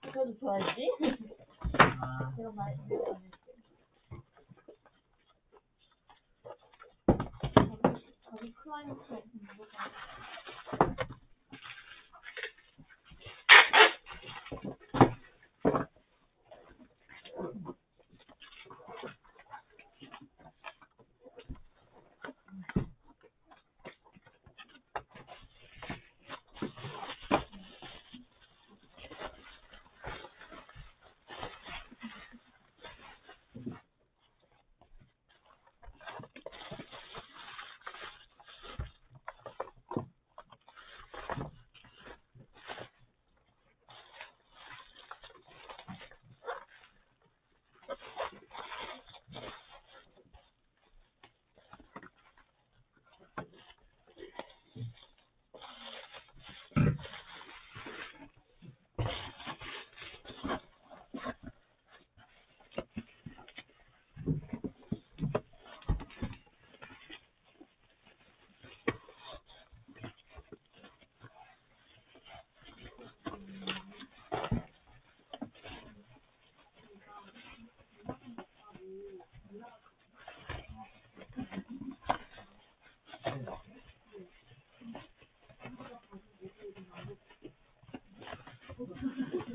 그래도 좋아했지? 아, 내가 많이 안 했지. 자기 클라이맥스